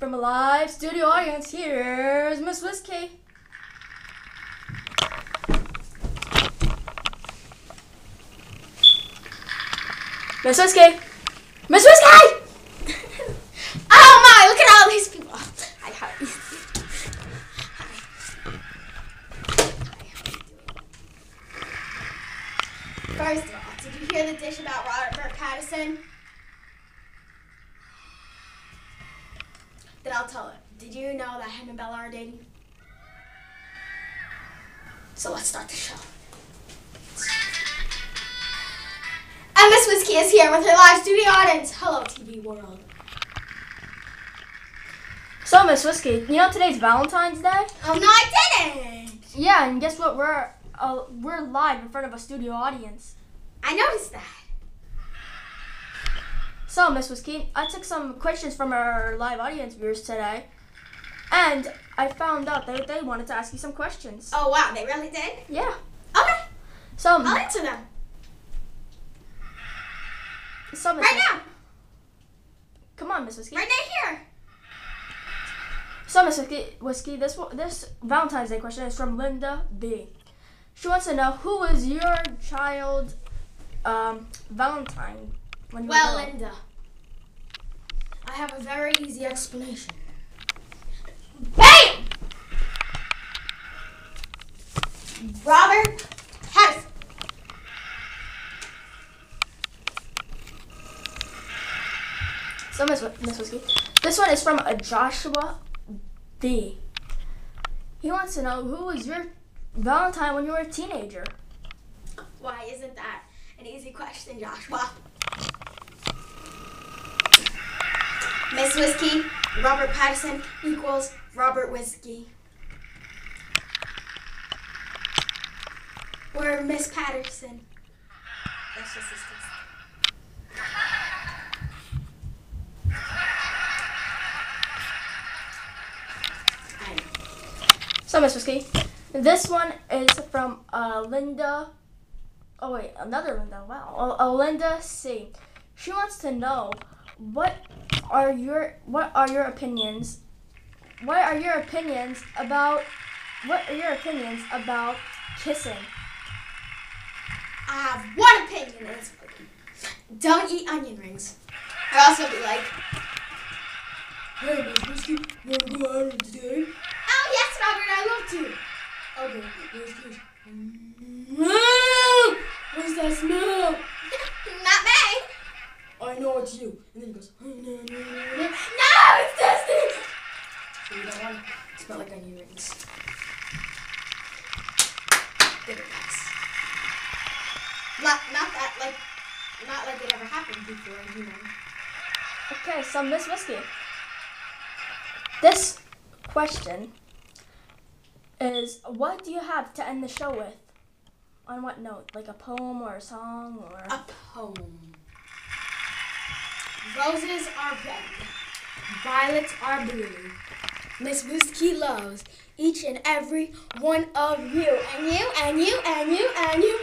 From a live studio audience, here's Miss Whiz Cey. Miss Whiz Cey! Miss Whiz Cey! Oh my, look at all these people. Hi, hi. First of all, did you hear the dish about Robert Pattinson? Then I'll tell it. Did you know that him and Bella are dating? So let's start the show. And Miss Whiz Cey is here with her live studio audience. Hello, TV world. So, Miss Whiz Cey, you know today's Valentine's Day? Oh no, I didn't. Yeah, and guess what? We're uh, we're live in front of a studio audience. I noticed that. So, Miss Whiz Cey, I took some questions from our live audience viewers today, and I found out that they wanted to ask you some questions. Oh wow, they really did. Yeah. Okay, So, I'll answer them so Miss right Whis- now, Come on, Miss Whiz Cey. right now here. So, Miss Whiz Cey, Whiskey, this this Valentine's Day question is from Linda B. She wants to know who was your child um, Valentine when Well, little? Linda, I have a very easy explanation. Bam! Robert Pattinson. So, Miss, Miss Whiz Cey, this one is from a Joshua D. He wants to know who was your Valentine when you were a teenager. Why isn't that an easy question, Joshua? Miss Whiz Cey, Robert Pattinson equals Robert Whiz Cey. Or Miss Patterson. That's just his. So, Miss Whiz Cey, this one is from uh, Linda. Oh wait, another Linda. Wow, uh, Linda C. She wants to know what are your what are your opinions? What are your opinions about? What are your opinions about kissing? I have one opinion, it's don't eat onion rings. Or else you'll be like, Hey, Miss Whiz Cey, wanna go out today? oh yes, Robert, I love to. Okay, let's kiss. What's that smell? Not me. I know it's you. And then he goes, "Oh, no, no, no, no." No, it's Dusty. So you don't want to smell like onion rings. Give it pass. Not, not that like, not like it ever happened before, you know. Okay, so Miss Whiz Cey. This question is what do you have to end the show with? On what note? Like a poem or a song or A poem. Roses are red, violets are blue. Miss Whiz Cey loves each and every one of you, and you, and you, and you, and you.